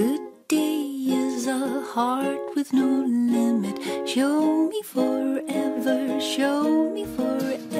good day is a heart with no limit. Show me forever, show me forever.